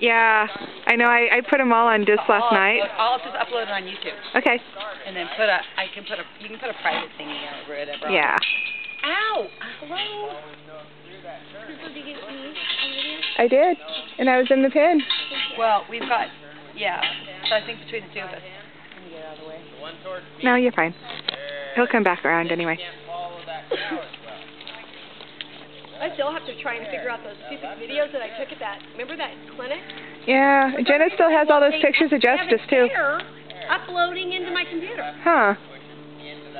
Yeah, I know. I, I put them all on disc last I'll night. Upload, I'll just upload it on YouTube, Okay. and then put a. I can put a. You can put a private thingy or whatever. Yeah. Ow! Hello. Did you get me? I did, and I was in the pen. Well, we've got. Yeah. So I think between the two of us. Let me get out of the way. No, you're fine. He'll come back around anyway. I still have to try and figure out those stupid videos that I took at that. Remember that clinic? Yeah, Jenna still has all those pictures of Justice too. uploading into my computer. Huh?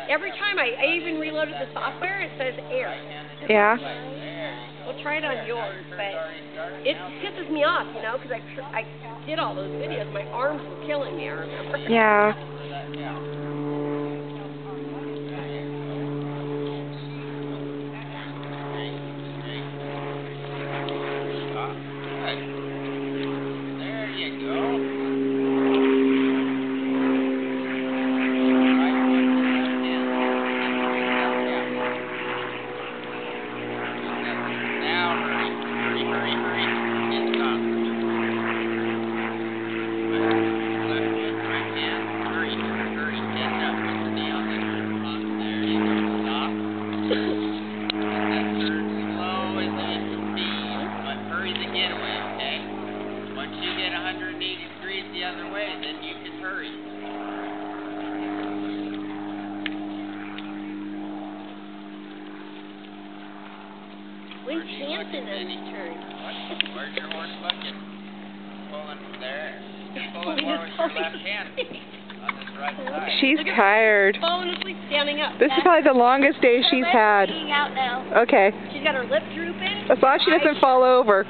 Every time I, I even reloaded the software, it says error. Yeah. We'll try it on yours, but it pisses me off, you know, because I I did all those videos. My arms were killing me. I remember. Yeah. There you go. Right one to left hand. Now hurry, hurry, hurry, hurry, and stop. Left hand, right hand, hurry, hurry, catch up with the nail that you're on. There you go, stop. Let that turn slow as it be, but hurry the getaway, okay? Once you get 180 degrees the other way, then you can hurry. When's Where do you look Where's your horse looking? Pulling there. You're Pulling more with your left hand on this right side. She's tired. Standing up. This is probably the longest day she's had. Out now. Okay. She's got her lip drooping. As long as she doesn't fall over.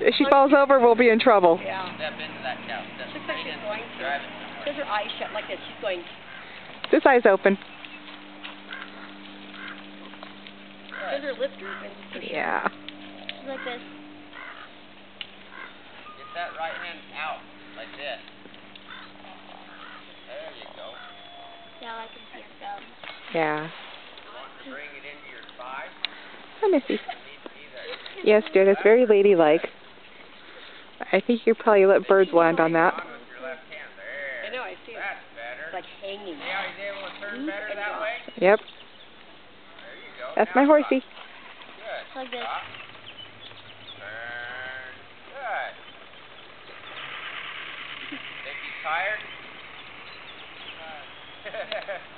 If she falls over, we'll be in trouble. yeah. Step into that couch. Looks like she's going to. Drive it somewhere. She has her eyes shut like this. She's going. This eye's open. She her lip drooping. Yeah. Like this. Get that right hand out like this. now I can see him go. Yeah. Hi, Missy. Yes, dear, that's very ladylike. I think you probably let birds land on that. I know, I see it. Like hanging. Yep. That's my horsey. Like this. Good. Think he's tired? Yeah.